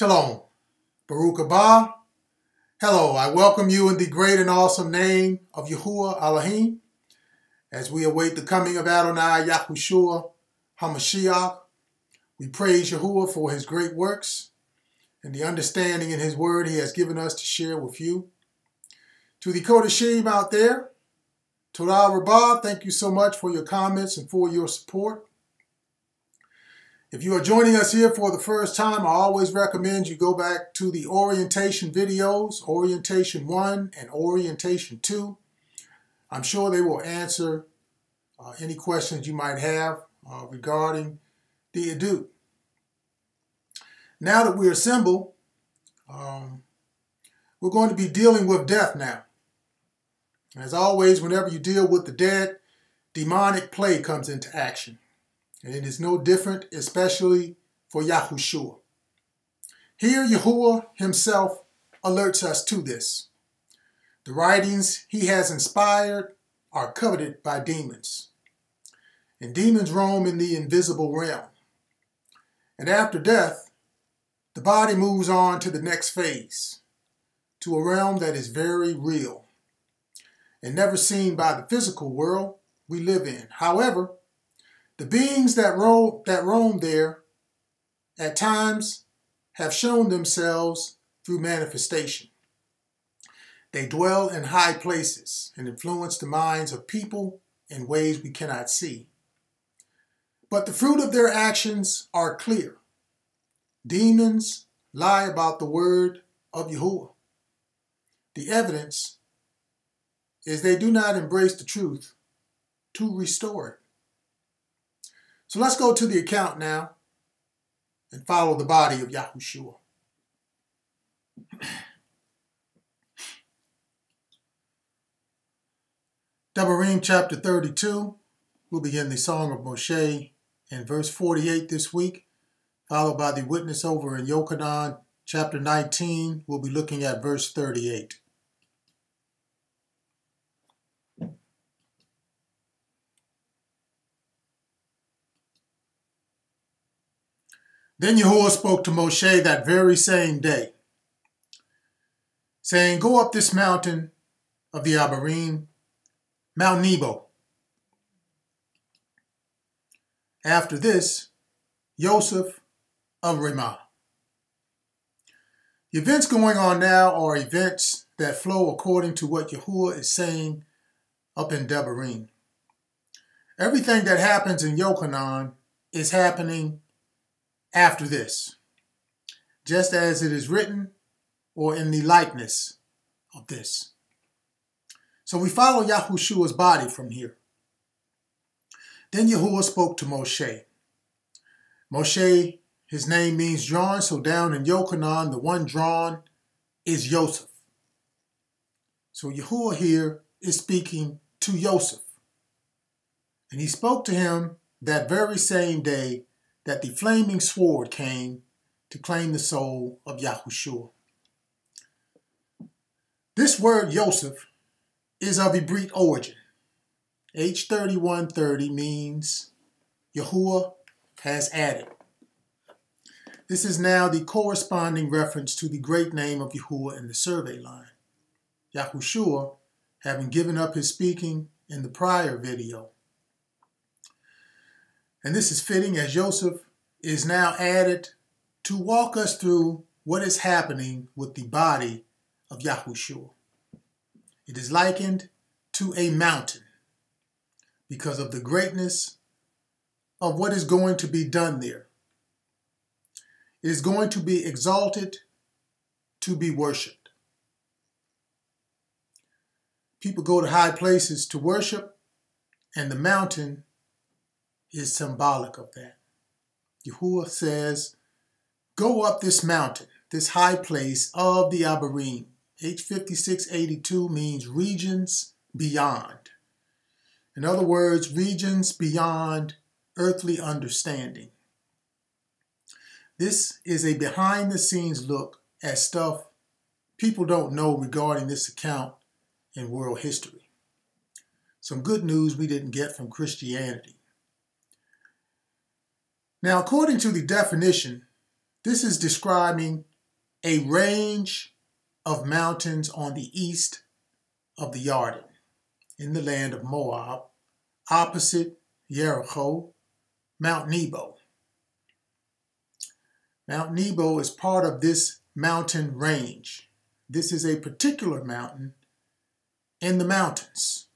Shalom. Baruch Haba. Hello, I welcome you in the great and awesome name of Yahuwah Elohim as we await the coming of Adonai Yahushua HaMashiach. We praise Yahuwah for his great works and the understanding in his word he has given us to share with you. To the Kodashim out there, Todah Rabbah, thank you so much for your comments and for your support. If you are joining us here for the first time, I always recommend you go back to the orientation videos, Orientation 1 and Orientation 2. I'm sure they will answer uh, any questions you might have uh, regarding the Adut. Now that we're assembled, um, we're going to be dealing with death now. As always, whenever you deal with the dead, demonic play comes into action. And it is no different, especially for Yahushua. Here, Yahuwah himself alerts us to this. The writings he has inspired are coveted by demons. And demons roam in the invisible realm. And after death, the body moves on to the next phase, to a realm that is very real and never seen by the physical world we live in. However, the beings that roam, that roam there at times have shown themselves through manifestation. They dwell in high places and influence the minds of people in ways we cannot see. But the fruit of their actions are clear. Demons lie about the word of Yahuwah. The evidence is they do not embrace the truth to restore it. So let's go to the account now and follow the body of Yahushua. Devarim chapter 32, we'll begin the Song of Moshe in verse 48 this week, followed by the witness over in Yochanan chapter 19. We'll be looking at verse 38. Then Yahuwah spoke to Moshe that very same day, saying, Go up this mountain of the Abarim, Mount Nebo. After this, Joseph of Ramah. The events going on now are events that flow according to what Yahuwah is saying up in Devarim. Everything that happens in Yochanan is happening after this, just as it is written or in the likeness of this. So we follow Yahushua's body from here. Then Yahuwah spoke to Moshe. Moshe, his name means drawn, so down in Yochanan, the one drawn is Joseph. So Yahuwah here is speaking to Joseph. And he spoke to him that very same day that the flaming sword came to claim the soul of Yahushua. This word Yosef is of Hebrew origin. H3130 means Yahuwah has added. This is now the corresponding reference to the great name of Yahuwah in the survey line. Yahushua having given up his speaking in the prior video. And this is fitting as Joseph is now added to walk us through what is happening with the body of Yahushua. It is likened to a mountain because of the greatness of what is going to be done there. It is going to be exalted to be worshiped. People go to high places to worship, and the mountain is symbolic of that. Yahuwah says, Go up this mountain, this high place of the Abarim. H5682 means regions beyond. In other words, regions beyond earthly understanding. This is a behind the scenes look at stuff people don't know regarding this account in world history. Some good news we didn't get from Christianity. Now, according to the definition, this is describing a range of mountains on the east of the Yarden in the land of Moab, opposite Jericho, Mount Nebo. Mount Nebo is part of this mountain range. This is a particular mountain in the mountains.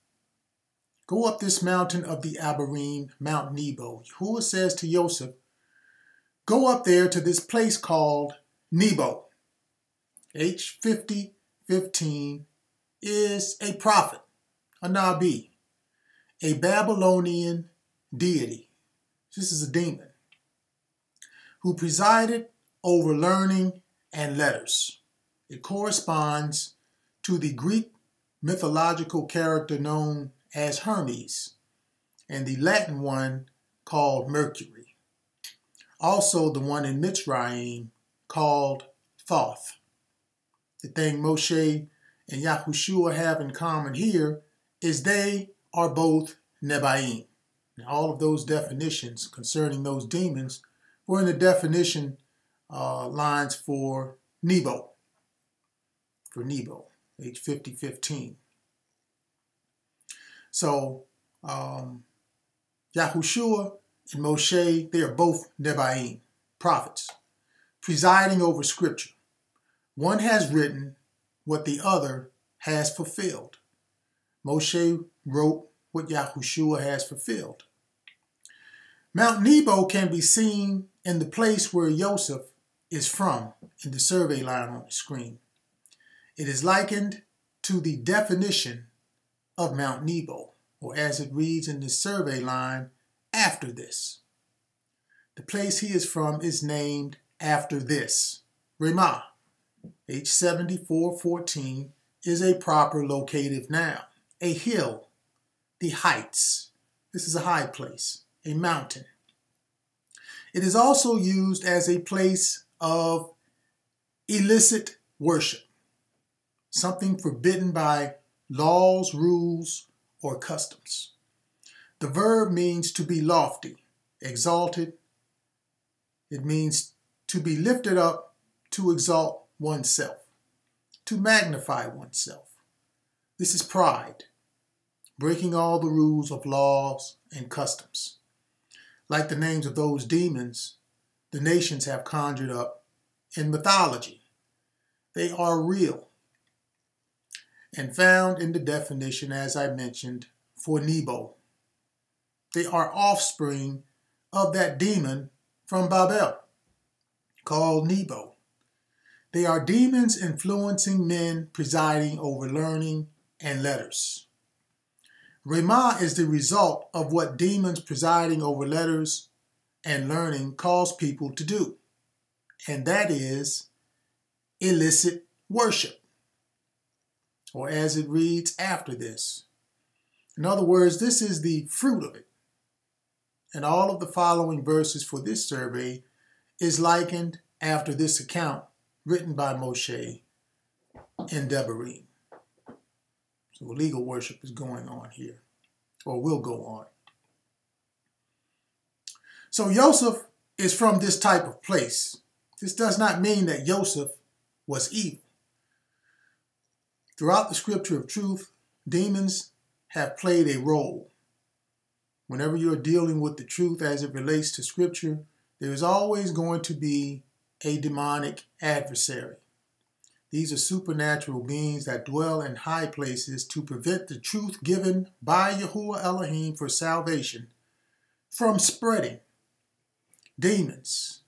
Go up this mountain of the Abarim, Mount Nebo. Yahuwah says to Joseph, Go up there to this place called Nebo. H5015 is a prophet, a Nabi, a Babylonian deity. This is a demon who presided over learning and letters. It corresponds to the Greek mythological character known as Hermes and the Latin one called Mercury. Also the one in Mitzrayim called Thoth. The thing Moshe and Yahushua have in common here is they are both Nebaim. Now, all of those definitions concerning those demons were in the definition uh, lines for Nebo, for Nebo, H5015. So, um, Yahushua and Moshe, they are both Nebaim, prophets, presiding over scripture. One has written what the other has fulfilled. Moshe wrote what Yahushua has fulfilled. Mount Nebo can be seen in the place where Joseph is from in the survey line on the screen. It is likened to the definition of Mount Nebo, or as it reads in the survey line, after this. The place he is from is named after this. Ramah, H7414, is a proper locative noun. A hill, the heights. This is a high place, a mountain. It is also used as a place of illicit worship, something forbidden by laws, rules, or customs. The verb means to be lofty, exalted. It means to be lifted up, to exalt oneself, to magnify oneself. This is pride, breaking all the rules of laws and customs. Like the names of those demons the nations have conjured up in mythology. They are real and found in the definition, as I mentioned, for Nebo. They are offspring of that demon from Babel called Nebo. They are demons influencing men presiding over learning and letters. Ramah is the result of what demons presiding over letters and learning cause people to do, and that is illicit worship or as it reads after this. In other words, this is the fruit of it. And all of the following verses for this survey is likened after this account written by Moshe in Devarim. So illegal worship is going on here, or will go on. So Joseph is from this type of place. This does not mean that Joseph was evil. Throughout the scripture of truth, demons have played a role. Whenever you're dealing with the truth as it relates to scripture, there is always going to be a demonic adversary. These are supernatural beings that dwell in high places to prevent the truth given by Yahuwah Elohim for salvation from spreading. Demons,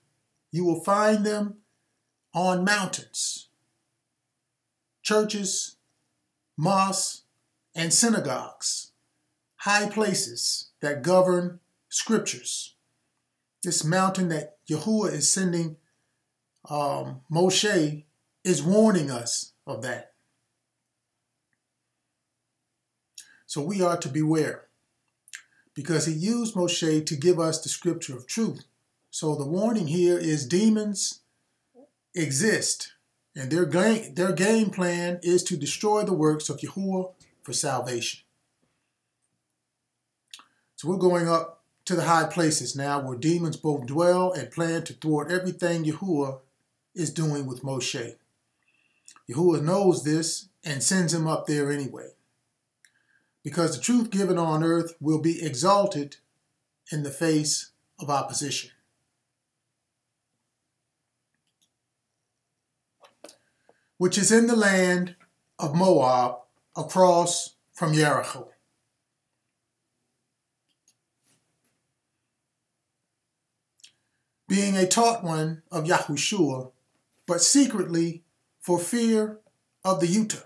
you will find them on mountains, churches, mosques, and synagogues, high places that govern scriptures. This mountain that Yahuwah is sending um, Moshe is warning us of that. So we are to beware because he used Moshe to give us the scripture of truth. So the warning here is demons exist and their game, their game plan is to destroy the works of Yahuwah for salvation. So we're going up to the high places now where demons both dwell and plan to thwart everything Yahuwah is doing with Moshe. Yahuwah knows this and sends him up there anyway. Because the truth given on earth will be exalted in the face of opposition. Which is in the land of Moab across from Jericho. Being a taught one of Yahushua, but secretly for fear of the Utah,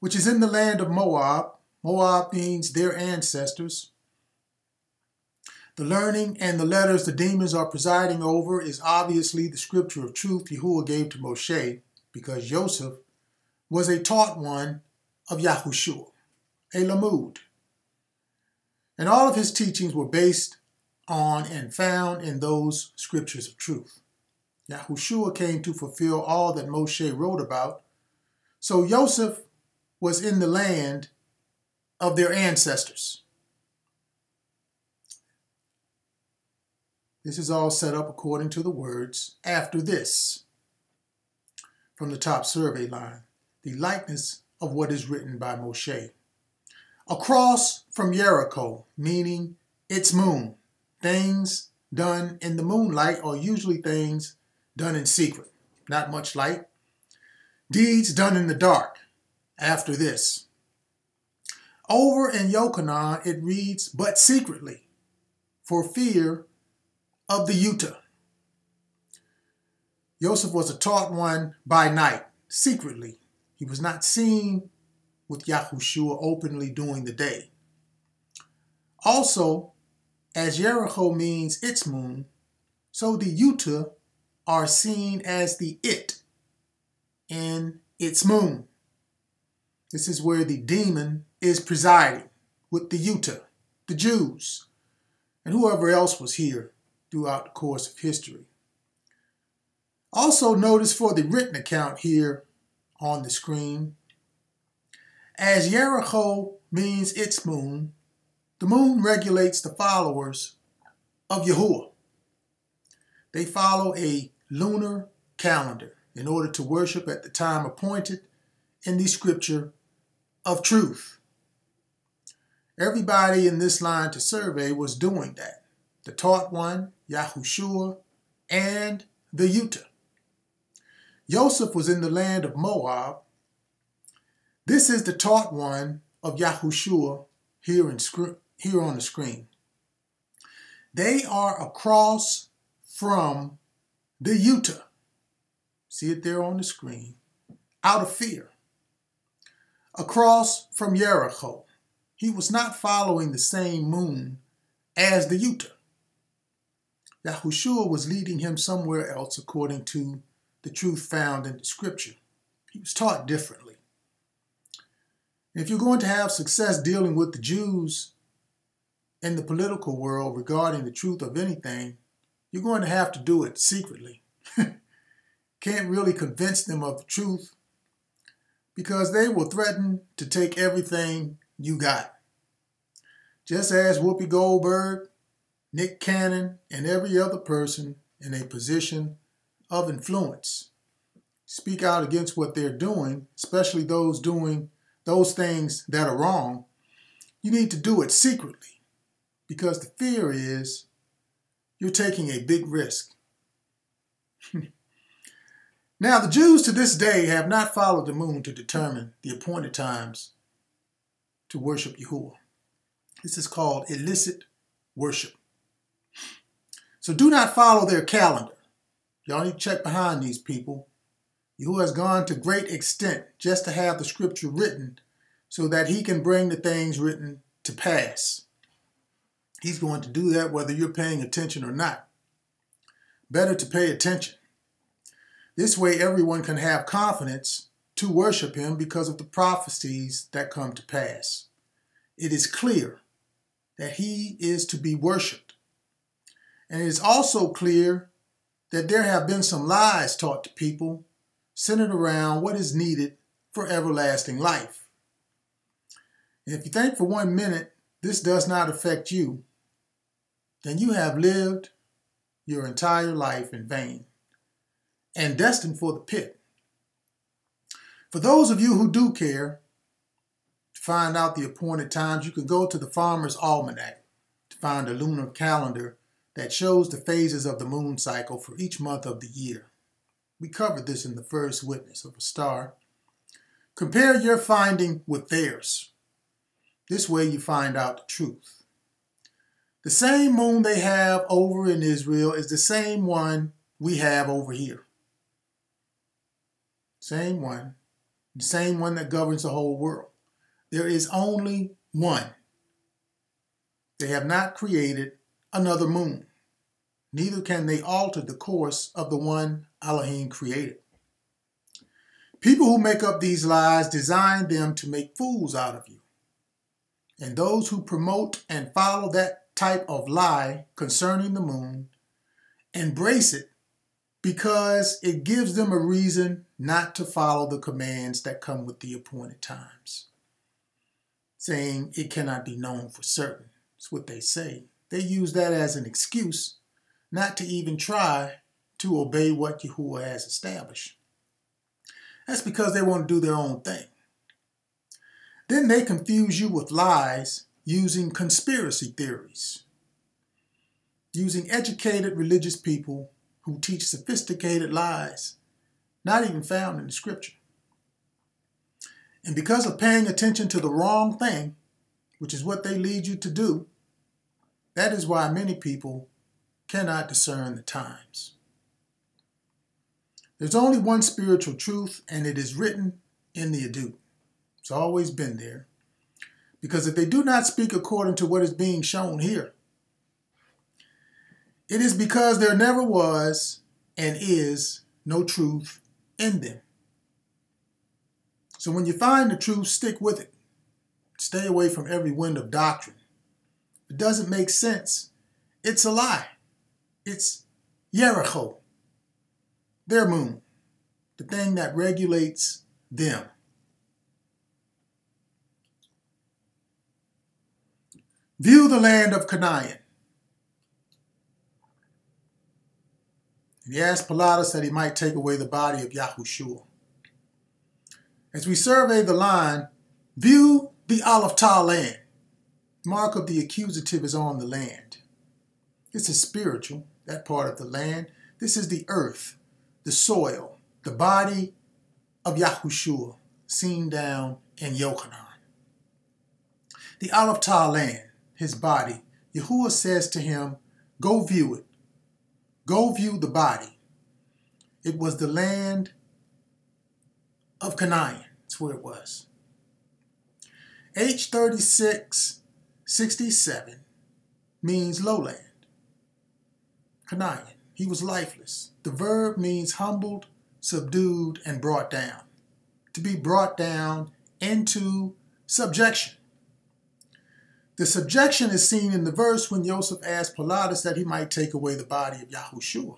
which is in the land of Moab. Moab means their ancestors. The learning and the letters the demons are presiding over is obviously the scripture of truth Yahuwah gave to Moshe, because Joseph was a taught one of Yahushua, a Lamud. And all of his teachings were based on and found in those scriptures of truth. Yahushua came to fulfill all that Moshe wrote about. So Joseph was in the land of their ancestors. This is all set up according to the words after this from the top survey line, the likeness of what is written by Moshe. Across from Jericho, meaning its moon, things done in the moonlight are usually things done in secret, not much light. Deeds done in the dark, after this. Over in Yochanan, it reads, but secretly, for fear of the Utah. Joseph was a taught one by night, secretly. He was not seen with Yahushua openly during the day. Also, as Jericho means its moon, so the Utah are seen as the it in its moon. This is where the demon is presiding with the Utah, the Jews, and whoever else was here throughout the course of history. Also notice for the written account here on the screen, as Jericho means its moon, the moon regulates the followers of Yahuwah. They follow a lunar calendar in order to worship at the time appointed in the scripture of truth. Everybody in this line to survey was doing that. The taught one, Yahushua, and the Utah. Joseph was in the land of Moab. This is the taught one of Yahushua here, in, here on the screen. They are across from the Utah, see it there on the screen, out of fear. Across from Jericho, he was not following the same moon as the Utah. Yahushua was leading him somewhere else according to the truth found in the scripture. He was taught differently. If you're going to have success dealing with the Jews in the political world regarding the truth of anything, you're going to have to do it secretly. Can't really convince them of the truth because they will threaten to take everything you got. Just as Whoopi Goldberg, Nick Cannon, and every other person in a position of influence speak out against what they're doing, especially those doing those things that are wrong, you need to do it secretly because the fear is you're taking a big risk. now, the Jews to this day have not followed the moon to determine the appointed times to worship Yahuwah. This is called illicit worship. So do not follow their calendar. Y'all need to check behind these people. Yahuwah has gone to great extent just to have the scripture written so that he can bring the things written to pass. He's going to do that whether you're paying attention or not. Better to pay attention. This way, everyone can have confidence to worship him because of the prophecies that come to pass. It is clear that he is to be worshiped. And it is also clear that there have been some lies taught to people centered around what is needed for everlasting life. And if you think for one minute this does not affect you, then you have lived your entire life in vain. and destined for the pit. For those of you who do care to find out the appointed times, you can go to the Farmer's Almanac to find a lunar calendar that shows the phases of the moon cycle for each month of the year. We covered this in the first witness of a star. Compare your finding with theirs. This way you find out the truth. The same moon they have over in Israel is the same one we have over here. Same one. The same one that governs the whole world. There is only one. They have not created another moon. Neither can they alter the course of the one Elohim created. People who make up these lies design them to make fools out of you. And those who promote and follow that type of lie concerning the moon embrace it because it gives them a reason not to follow the commands that come with the appointed times. Saying it cannot be known for certain. That's what they say. They use that as an excuse not to even try to obey what Yahuwah has established. That's because they want to do their own thing. Then they confuse you with lies using conspiracy theories, using educated religious people who teach sophisticated lies, not even found in the scripture. And because of paying attention to the wrong thing, which is what they lead you to do, that is why many people cannot discern the times. There's only one spiritual truth, and it is written in the Adut. It's always been there. Because if they do not speak according to what is being shown here, it is because there never was and is no truth in them. So when you find the truth, stick with it. Stay away from every wind of doctrine. It doesn't make sense, it's a lie. It's Yericho, their moon, the thing that regulates them. View the land of Canaan. he asked Pilatus that he might take away the body of Yahushua. As we survey the line, view the Aleph land. Mark of the accusative is on the land. This is spiritual, that part of the land. This is the earth, the soil, the body of Yahushua, seen down in Yochanan. The Aleph Tah land, his body, Yahuwah says to him, Go view it. Go view the body. It was the land of Canaan. That's where it was. H3667 means lowland. Canaan. He was lifeless. The verb means humbled, subdued, and brought down. To be brought down into subjection. The subjection is seen in the verse when Joseph asked Pilatus that he might take away the body of Yahushua.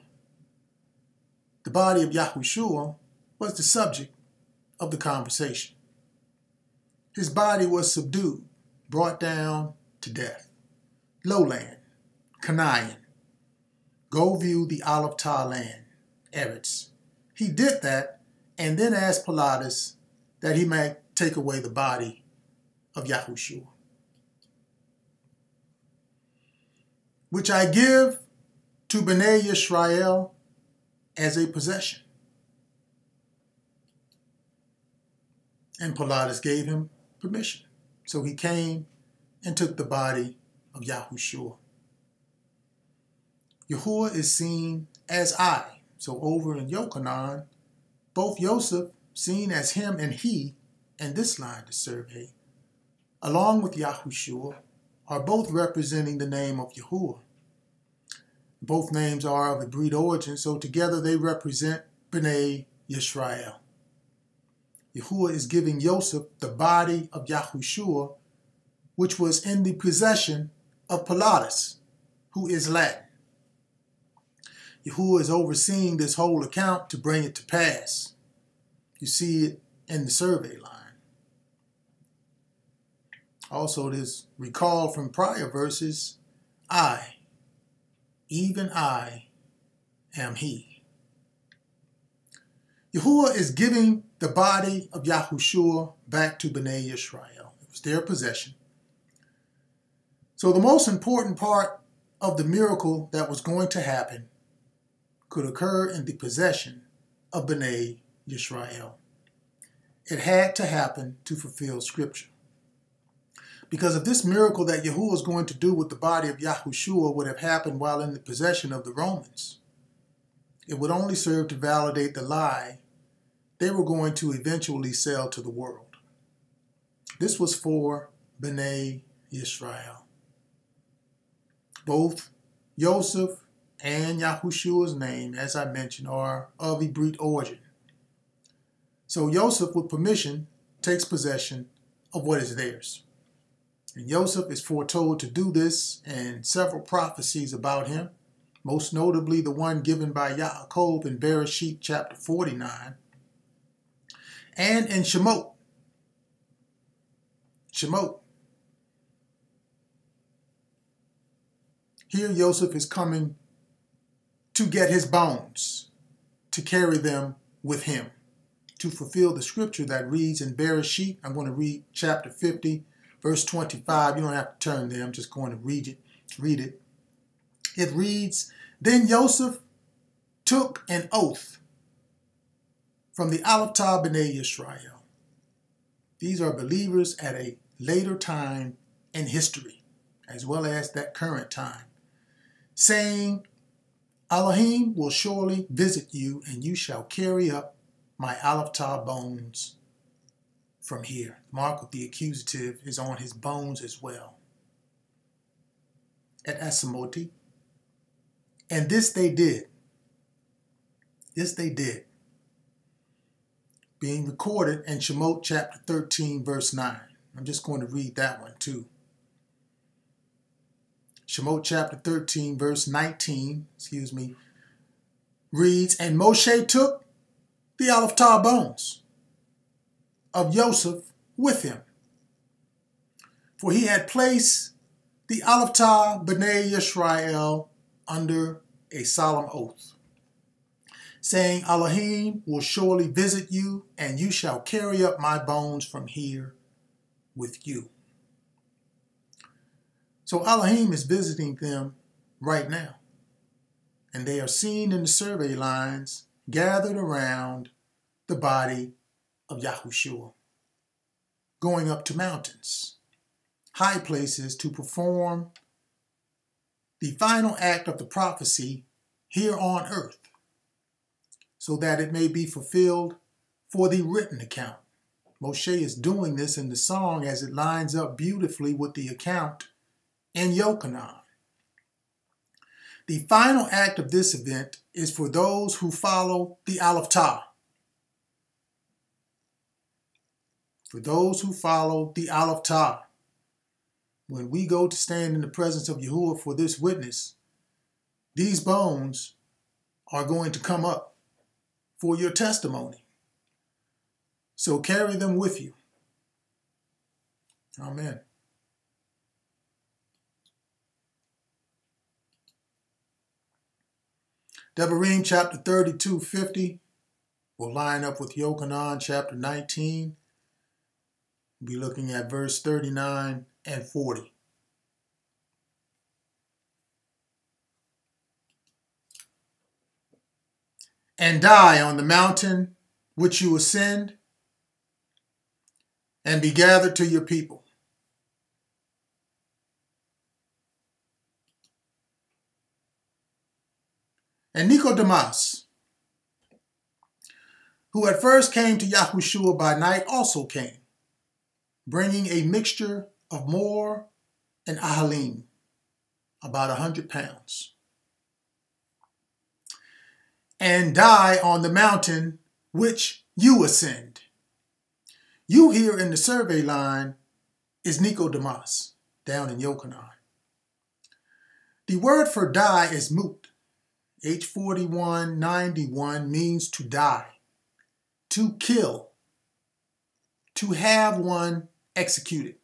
The body of Yahushua was the subject of the conversation. His body was subdued, brought down to death. Lowland, Canaan. Go view the Aleph Tah land, Eretz. He did that and then asked Pilatus that he might take away the body of Yahushua. which I give to Bnei Yisrael as a possession. And Pilatus gave him permission. So he came and took the body of Yahushua. Yahuwah is seen as I. So over in Yochanan, both Joseph seen as him and he, and this line to survey, along with Yahushua, are both representing the name of Yahuwah. Both names are of Hebrew origin, so together they represent B'nai Yisrael. Yahuwah is giving Joseph the body of Yahushua, which was in the possession of Pilatus, who is Latin. Yahuwah is overseeing this whole account to bring it to pass. You see it in the survey line. Also, this recall from prior verses, I, even I am he. Yahuwah is giving the body of Yahushua back to Bnei Yisrael. It was their possession. So the most important part of the miracle that was going to happen could occur in the possession of Bnei Yisrael. It had to happen to fulfill Scripture. Because if this miracle that Yahuwah is going to do with the body of Yahushua would have happened while in the possession of the Romans, it would only serve to validate the lie they were going to eventually sell to the world. This was for Bnei Israel. Both Joseph and Yahushua's name, as I mentioned, are of Hebrew origin. So Joseph, with permission, takes possession of what is theirs. And Joseph is foretold to do this in several prophecies about him, most notably the one given by Yaakov in Bereshit chapter 49, and in Shemot. Shemot. Here Joseph is coming to get his bones, to carry them with him, to fulfill the scripture that reads in Bereshit. I'm going to read chapter 50, verse 25. You don't have to turn there. I'm just going to read it. Read it. It reads, Then Joseph took an oath from the Aleph B'nai Yisrael. These are believers at a later time in history, as well as that current time, saying, Elohim will surely visit you, and you shall carry up my Aleph bones from here. Mark of the accusative is on his bones as well. At Asamoti. And this they did. This they did. Being recorded in Shemot chapter 13, verse 9. I'm just going to read that one too. Shemot chapter 13, verse 19, excuse me, reads, And Moshe took the Aleph bones of Joseph with him. For he had placed the Aleph B'nai Yisrael under a solemn oath, saying, Elohim will surely visit you, and you shall carry up my bones from here with you. So Elohim is visiting them right now. And they are seen in the survey lines gathered around the body of Yahushua, going up to mountains, high places to perform the final act of the prophecy here on earth, so that it may be fulfilled for the written account. Moshe is doing this in the song as it lines up beautifully with the account in Yochanan. The final act of this event is for those who follow the Aleph Tah, for those who follow the Aleph Tah. When we go to stand in the presence of Yahuwah for this witness, these bones are going to come up for your testimony. So carry them with you. Amen. Devarim chapter 32, 50 will line up with Yochanan chapter 19 We'll be looking at verse 39 and 40. And die on the mountain which you ascend, and be gathered to your people. And Nicodemus, who at first came to Yahushua by night, also came bringing a mixture of more and ahalim, about a 100 pounds, and die on the mountain which you ascend. You here in the survey line is Nicodemus, down in Yochanan. The word for die is mut. H4191 means to die, to kill, to have one executed.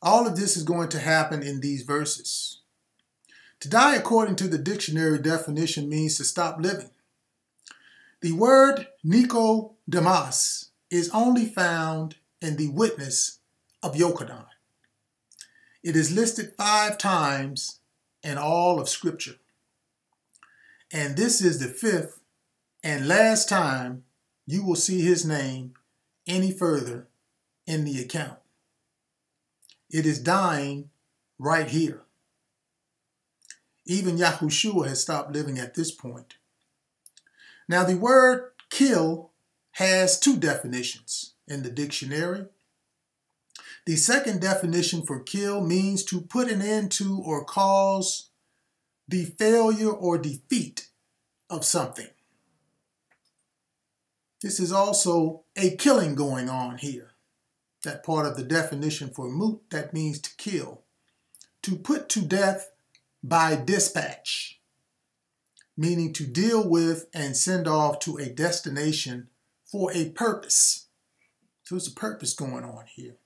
All of this is going to happen in these verses. To die, according to the dictionary definition, means to stop living. The word Nicodemus is only found in the witness of Yochanan. It is listed five times in all of Scripture. And this is the fifth and last time you will see his name any further in the account. It is dying right here. Even Yahushua has stopped living at this point. Now, the word kill has two definitions in the dictionary. The second definition for kill means to put an end to or cause the failure or defeat of something. This is also a killing going on here. That part of the definition for mut, that means to kill. To put to death by dispatch, meaning to deal with and send off to a destination for a purpose. So there's a purpose going on here.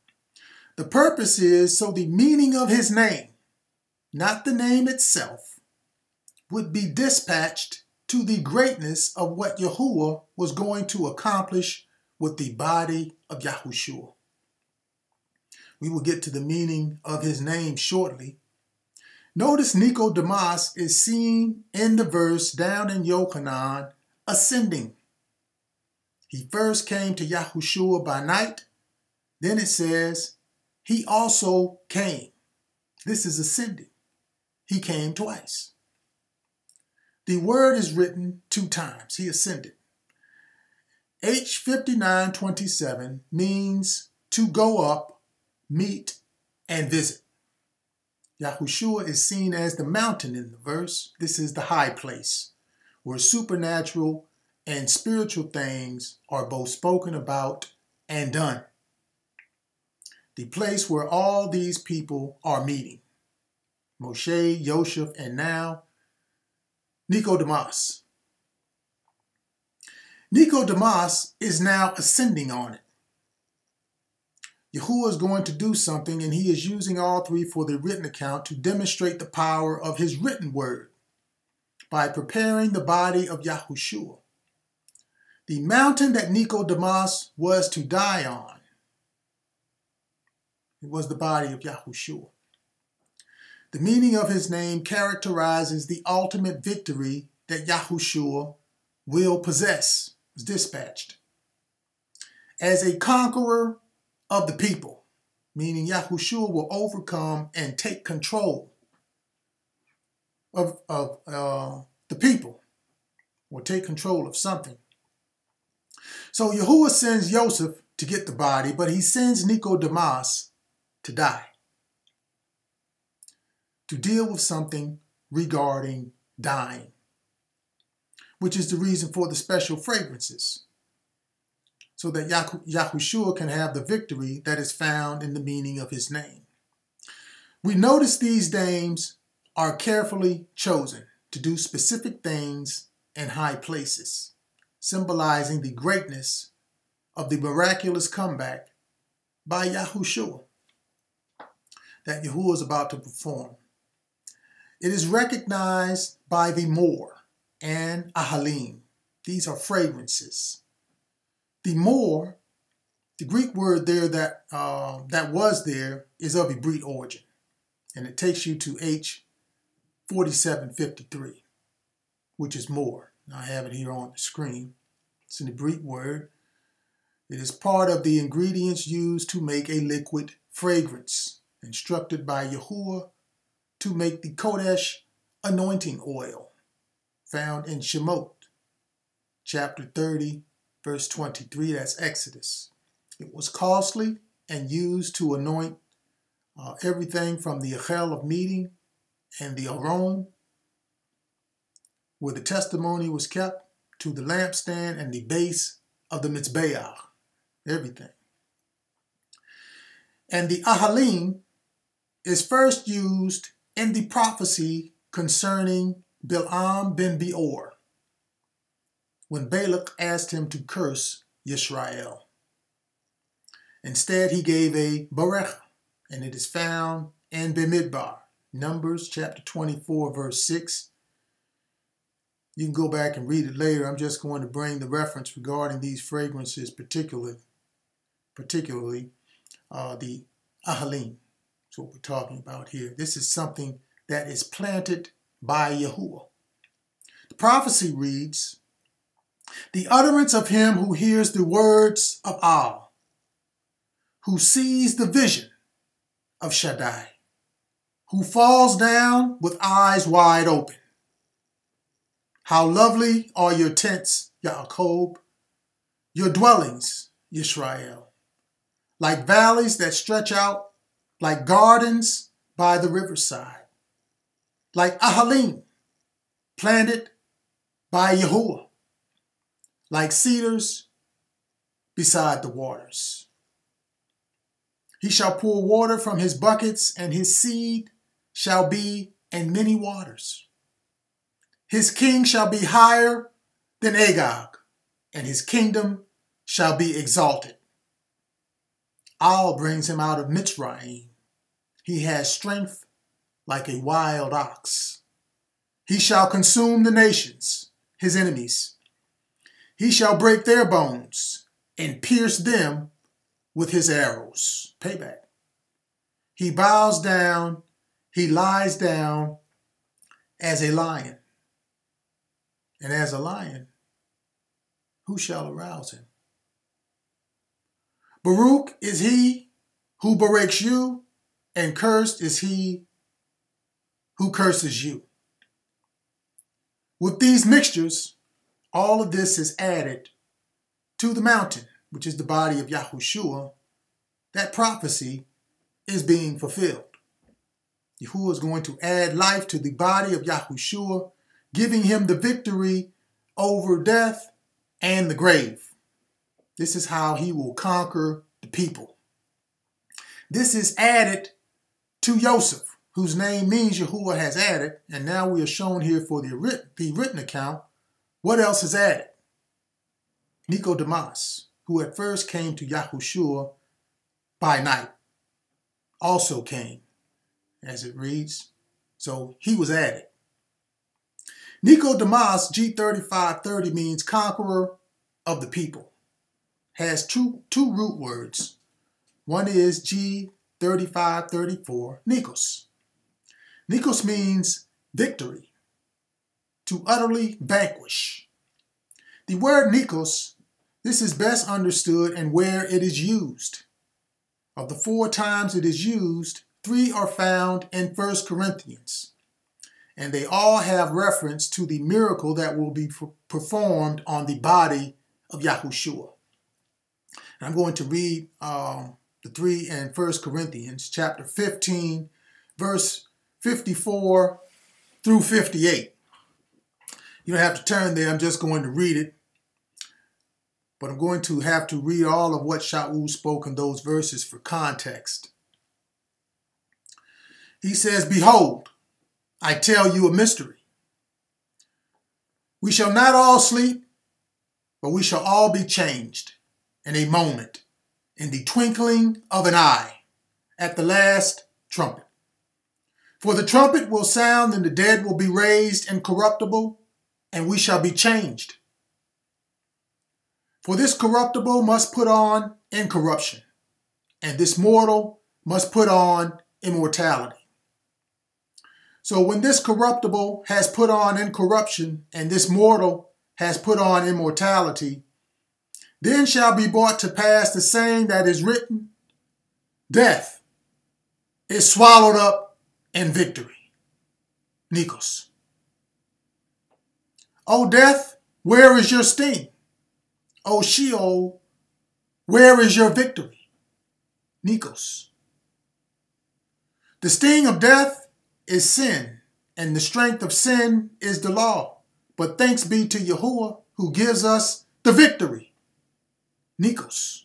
The purpose is so the meaning of his name, not the name itself, would be dispatched to the greatness of what Yahuwah was going to accomplish with the body of Yahushua. We will get to the meaning of his name shortly. Notice Nicodemus is seen in the verse down in Yochanan ascending. He first came to Yahushua by night. Then it says, he also came. This is ascending. He came twice. The word is written two times. He ascended. H5927 means to go up, meet, and visit. Yahushua is seen as the mountain in the verse. This is the high place where supernatural and spiritual things are both spoken about and done the place where all these people are meeting. Moshe, Yosef, and now Nicodemus. Nicodemus is now ascending on it. Yahuwah is going to do something, and he is using all three for the written account to demonstrate the power of his written word by preparing the body of Yahushua. The mountain that Nico Nicodemus was to die on it was the body of Yahushua. The meaning of his name characterizes the ultimate victory that Yahushua will possess, was dispatched. As a conqueror of the people, meaning Yahushua will overcome and take control of, of uh, the people, or take control of something. So Yahuwah sends Joseph to get the body, but he sends Nicodemus to die, to deal with something regarding dying, which is the reason for the special fragrances, so that Yahushua can have the victory that is found in the meaning of his name. We notice these names are carefully chosen to do specific things in high places, symbolizing the greatness of the miraculous comeback by Yahushua that Yahuwah is about to perform. It is recognized by the more and ahalim. These are fragrances. The more, the Greek word there that uh, that was there is of Hebrew origin, and it takes you to H 4753, which is more. I have it here on the screen. It's an Hebrew word. It is part of the ingredients used to make a liquid fragrance instructed by Yahuwah to make the Kodesh anointing oil found in Shemot, chapter 30, verse 23. That's Exodus. It was costly and used to anoint uh, everything from the Achel of meeting and the Aron, where the testimony was kept, to the lampstand and the base of the Mitzbeah, everything. And the Ahalim is first used in the prophecy concerning Bilam ben Beor, when Balak asked him to curse Yisrael. Instead, he gave a Barech, and it is found in Bemidbar, Numbers chapter 24, verse 6. You can go back and read it later. I'm just going to bring the reference regarding these fragrances, particularly, particularly uh, the ahalim. What we're talking about here. This is something that is planted by Yahuwah. The prophecy reads, The utterance of him who hears the words of Al, who sees the vision of Shaddai, who falls down with eyes wide open. How lovely are your tents, Yaakov, your dwellings, Yisrael, like valleys that stretch out, like gardens by the riverside, like Ahalim, planted by Yahuwah, like cedars beside the waters. He shall pour water from his buckets, and his seed shall be in many waters. His king shall be higher than Agag, and his kingdom shall be exalted. Al brings him out of Mitzrayim. He has strength like a wild ox. He shall consume the nations, his enemies. He shall break their bones and pierce them with his arrows. Payback. He bows down, he lies down as a lion. And as a lion, who shall arouse him? Baruch is he who breaks you, and cursed is he who curses you. With these mixtures, all of this is added to the mountain, which is the body of Yahushua. That prophecy is being fulfilled. Yahuwah is going to add life to the body of Yahushua, giving him the victory over death and the grave. This is how he will conquer the people. This is added to Joseph, whose name means Yahuwah has added, and now we are shown here for the written, the written account. What else is added? Nicodemus, who at first came to Yahushua by night, also came, as it reads. So he was added. Nicodemus, G3530, means conqueror of the people has two, two root words. One is G3534, Nikos. Nikos means victory, to utterly vanquish. The word Nikos, this is best understood and where it is used. Of the four times it is used, three are found in 1 Corinthians. And they all have reference to the miracle that will be performed on the body of Yahushua. And I'm going to read um, the three and First Corinthians chapter 15, verse 54 through 58. You don't have to turn there, I'm just going to read it. But I'm going to have to read all of what Shaul spoke in those verses for context. He says, Behold, I tell you a mystery. We shall not all sleep, but we shall all be changed in a moment, in the twinkling of an eye, at the last trumpet. For the trumpet will sound, and the dead will be raised incorruptible, and we shall be changed. For this corruptible must put on incorruption, and this mortal must put on immortality. So when this corruptible has put on incorruption, and this mortal has put on immortality, then shall be brought to pass the saying that is written, Death is swallowed up in victory. Nikos. O death, where is your sting? O Sheol, where is your victory? Nikos. The sting of death is sin, and the strength of sin is the law. But thanks be to Yahuwah who gives us the victory Nikos.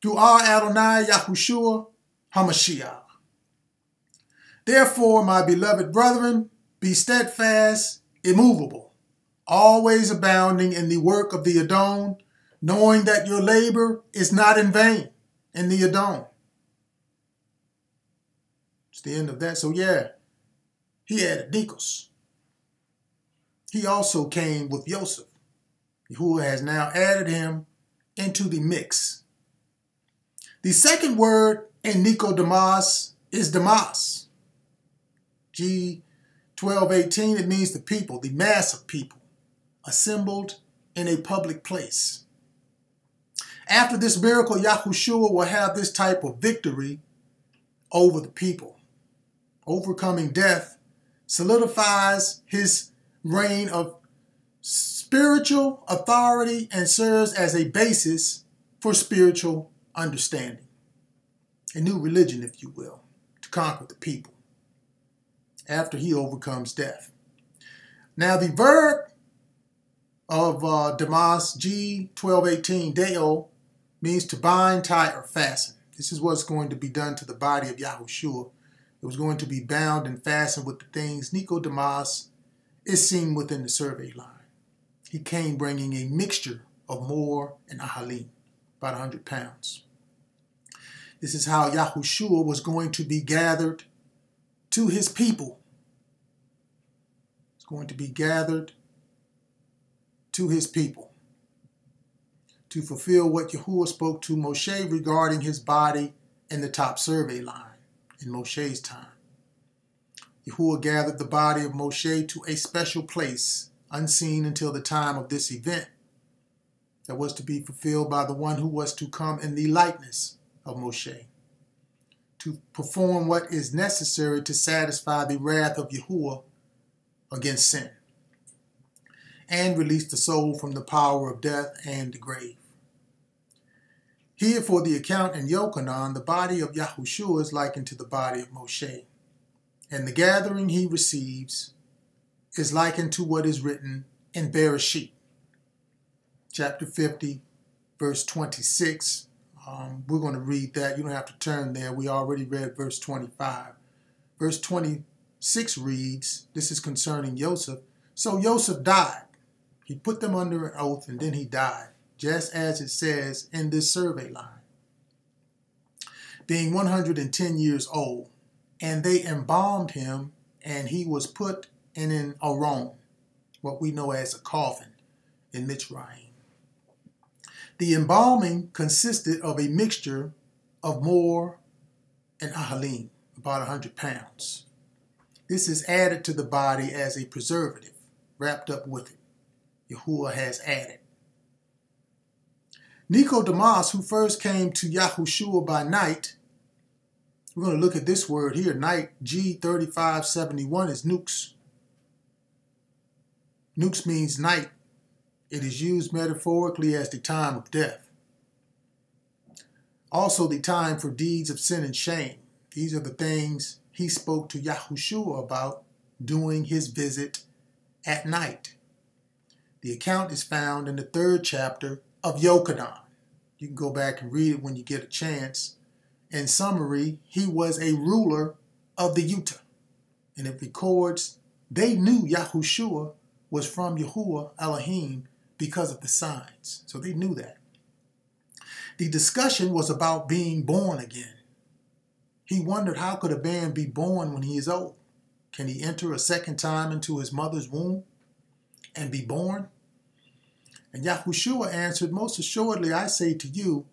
Through our Adonai Yahushua HaMashiach. Therefore, my beloved brethren, be steadfast, immovable, always abounding in the work of the Adon, knowing that your labor is not in vain in the Adon. It's the end of that. So yeah, he added Nikos. he also came with Joseph. Yahuwah has now added him into the mix. The second word in Nicodemus is Demas. G 1218, it means the people, the mass of people, assembled in a public place. After this miracle, Yahushua will have this type of victory over the people. Overcoming death solidifies his reign of spiritual authority and serves as a basis for spiritual understanding. A new religion, if you will, to conquer the people after he overcomes death. Now, the verb of uh, Demas, G1218, Deo, means to bind, tie, or fasten. This is what's going to be done to the body of Yahushua. It was going to be bound and fastened with the things Nicodemus is seen within the survey line. He came bringing a mixture of more and ahalim, about 100 pounds. This is how Yahushua was going to be gathered to his people. It's going to be gathered to his people to fulfill what Yahuwah spoke to Moshe regarding his body in the top survey line in Moshe's time. Yahuwah gathered the body of Moshe to a special place, unseen until the time of this event, that was to be fulfilled by the one who was to come in the likeness of Moshe, to perform what is necessary to satisfy the wrath of Yahuwah against sin, and release the soul from the power of death and the grave. Here for the account in Yochanan, the body of Yahushua is likened to the body of Moshe and the gathering he receives is likened to what is written in Bereshit, chapter 50, verse 26. Um, we're going to read that. You don't have to turn there. We already read verse 25. Verse 26 reads, This is concerning Joseph. So Joseph died. He put them under an oath and then he died, just as it says in this survey line. Being 110 years old, and they embalmed him, and he was put in an aron, what we know as a coffin, in Mitzrayim. The embalming consisted of a mixture of more and ahalim, about 100 pounds. This is added to the body as a preservative, wrapped up with it. Yahuwah has added. Nicodemus, who first came to Yahushua by night, we're going to look at this word here. Night G3571 is nukes. Nukes means night. It is used metaphorically as the time of death. Also, the time for deeds of sin and shame. These are the things he spoke to Yahushua about during his visit at night. The account is found in the third chapter of Yochanan. You can go back and read it when you get a chance. In summary, he was a ruler of the Yuta. And it records they knew Yahushua was from Yahuwah Elohim because of the signs. So they knew that. The discussion was about being born again. He wondered how could a man be born when he is old? Can he enter a second time into his mother's womb and be born? And Yahushua answered, Most assuredly I say to you,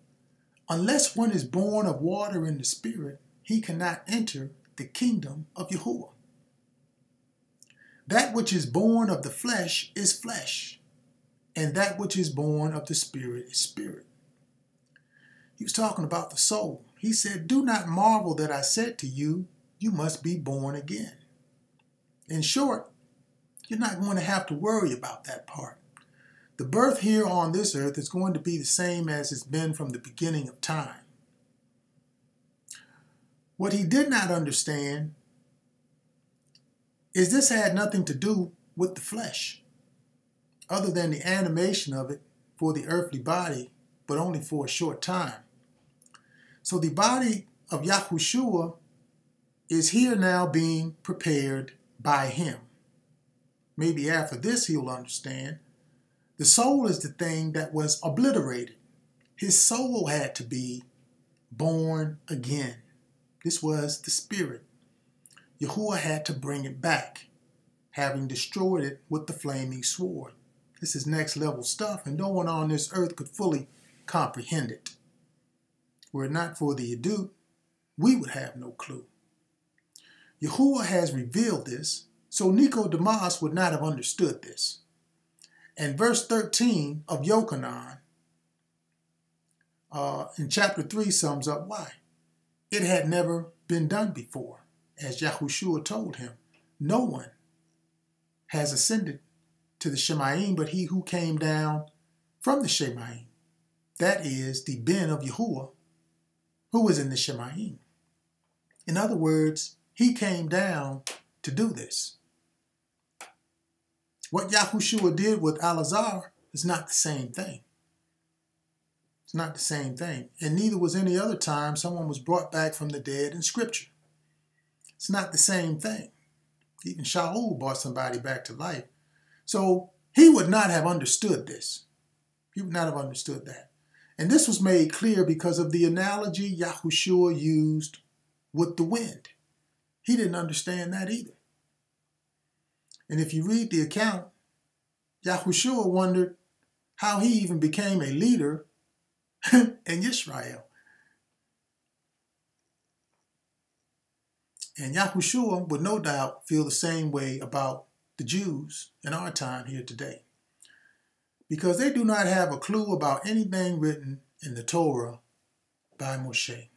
Unless one is born of water and the Spirit, he cannot enter the kingdom of Yahuwah. That which is born of the flesh is flesh, and that which is born of the Spirit is spirit. He was talking about the soul. He said, Do not marvel that I said to you, You must be born again. In short, you're not going to have to worry about that part. The birth here on this earth is going to be the same as it's been from the beginning of time. What he did not understand is this had nothing to do with the flesh, other than the animation of it for the earthly body, but only for a short time. So the body of Yahushua is here now being prepared by him. Maybe after this he'll understand the soul is the thing that was obliterated. His soul had to be born again. This was the spirit. Yahuwah had to bring it back. having destroyed it with the flaming sword. This is next level stuff, and no one on this earth could fully comprehend it. Were it not for the Adut, we would have no clue. Yahuwah has revealed this, so Nicodemus would not have understood this. And verse 13 of Yochanan uh, in chapter 3 sums up why. It had never been done before, as Yahushua told him. No one has ascended to the Shemaim but he who came down from the Shemaim. That is the Ben of Yahuwah, who was in the Shemaim. In other words, he came down to do this. What Yahushua did with Alazar is not the same thing. It's not the same thing. And neither was any other time someone was brought back from the dead in Scripture. It's not the same thing. Even Shaul brought somebody back to life. So he would not have understood this. He would not have understood that. And this was made clear because of the analogy Yahushua used with the wind. He didn't understand that either. And if you read the account, Yahushua wondered how he even became a leader in Israel. And Yahushua would no doubt feel the same way about the Jews in our time here today. Because they do not have a clue about anything written in the Torah by Moshe.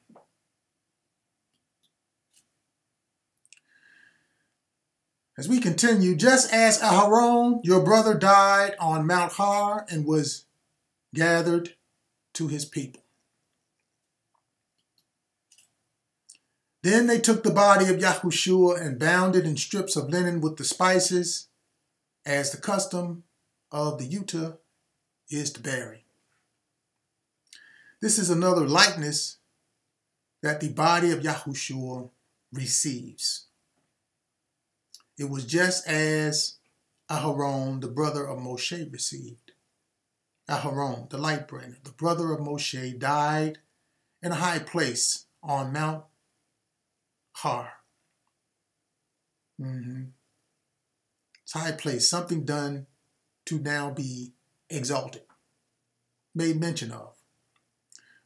As we continue, just as Aharon, your brother, died on Mount Har and was gathered to his people. Then they took the body of Yahushua and bound it in strips of linen with the spices, as the custom of the Utah is to bury. This is another likeness that the body of Yahushua receives. It was just as Aharon, the brother of Moshe, received. Aharon, the light bringer, the brother of Moshe, died in a high place on Mount Har. Mm-hmm. It's high place, something done to now be exalted, made mention of,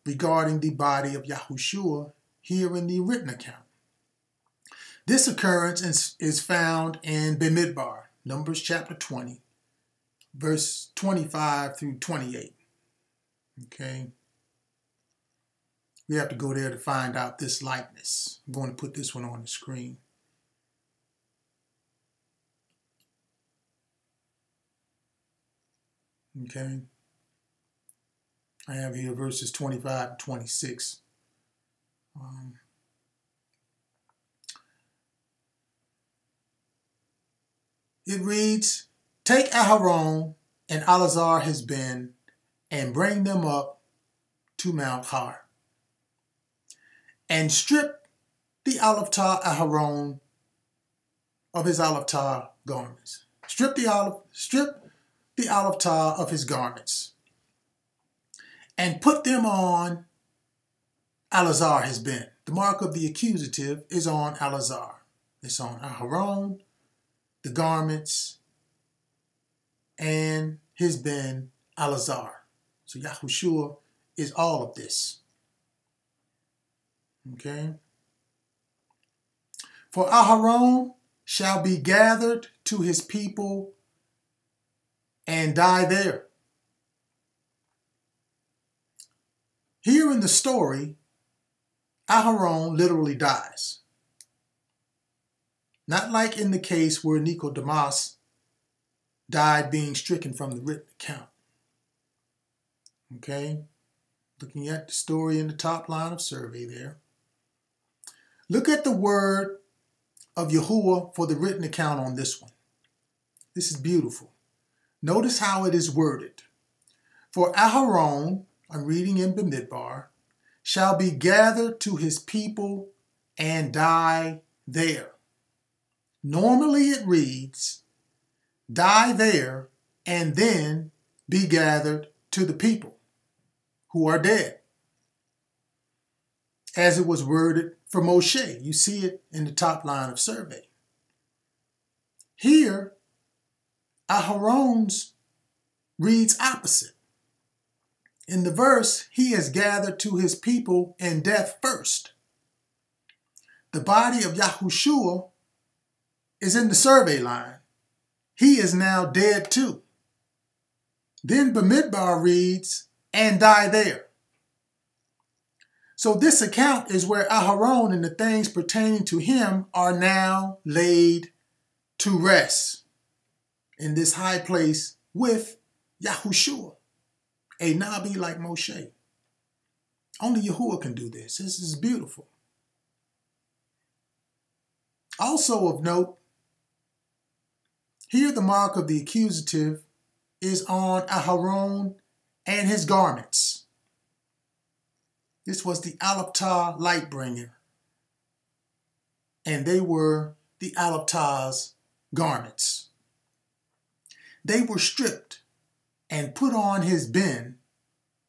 regarding the body of Yahushua here in the written account. This occurrence is, is found in Bemidbar, Numbers chapter 20, verse 25 through 28. Okay. We have to go there to find out this likeness. I'm going to put this one on the screen. Okay. I have here verses 25 and 26. Um, it reads, Take Aharon and Alazar his Ben and bring them up to Mount Har. And strip the Aleph Tah Aharon of his Aleph Tah garments. Strip the olive, strip the Aleph Tah of his garments. And put them on Alazar has been. The mark of the accusative is on Alazar. It's on Aharon, the garments, and his Ben Alazar. So Yahushua is all of this. Okay. For Aharon shall be gathered to his people and die there. Here in the story, Aharon literally dies. Not like in the case where Nicodemus died being stricken from the written account. Okay, looking at the story in the top line of survey there. Look at the word of Yahuwah for the written account on this one. This is beautiful. Notice how it is worded. For Aharon, I'm reading in Bemidbar, shall be gathered to his people and die there. Normally it reads, die there, and then be gathered to the people who are dead. As it was worded for Moshe. You see it in the top line of survey. Here, Aharon's reads opposite. In the verse, he has gathered to his people in death first. The body of Yahushua is in the survey line. He is now dead too. Then Bamidbar reads, and die there. So this account is where Aharon and the things pertaining to him are now laid to rest in this high place with Yahushua, a Nabi like Moshe. Only Yahuwah can do this. This is beautiful. Also of note, here the mark of the accusative is on Aharon and his garments. This was the Aleph Tah light bringer. And they were the Aleph Tah's garments. They were stripped and put on his Ben,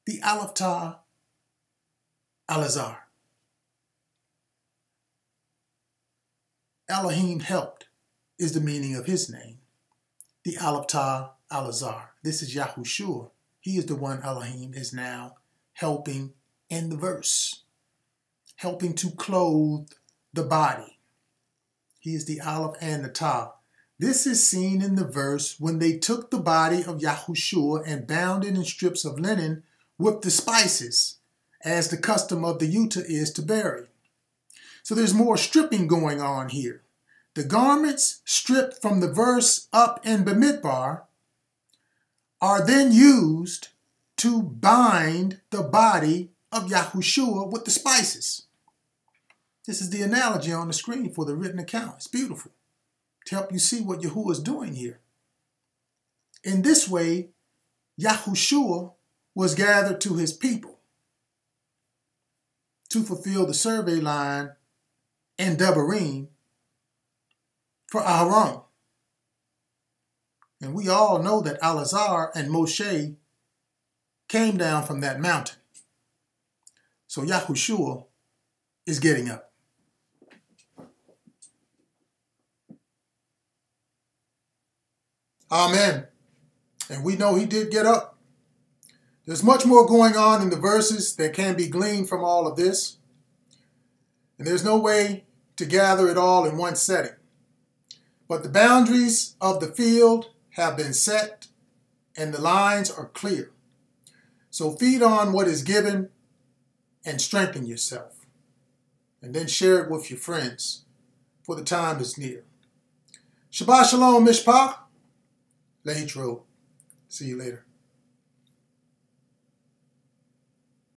the Aleph Tah Alazar. Elohim helped is the meaning of his name, the Aleph Tah Alazar. This is Yahushua. He is the one Elohim is now helping in the verse, helping to clothe the body. He is the Aleph and the Tav. This is seen in the verse when they took the body of Yahushua and bound it in strips of linen with the spices, as the custom of the Utah is to bury. So there's more stripping going on here. The garments stripped from the verse up in Bamidbar are then used to bind the body of Yahushua with the spices. This is the analogy on the screen for the written account. It's beautiful to help you see what Yahuwah is doing here. In this way, Yahushua was gathered to his people to fulfill the survey line in Devarim for Aaron. And we all know that Alazar and Moshe came down from that mountain. So Yahushua is getting up. Amen. And we know he did get up. There's much more going on in the verses that can be gleaned from all of this. And there's no way to gather it all in one setting. But the boundaries of the field have been set and the lines are clear. So feed on what is given and strengthen yourself. And then share it with your friends, for the time is near. Shabbat Shalom, Mishpach. Leitro. See you later.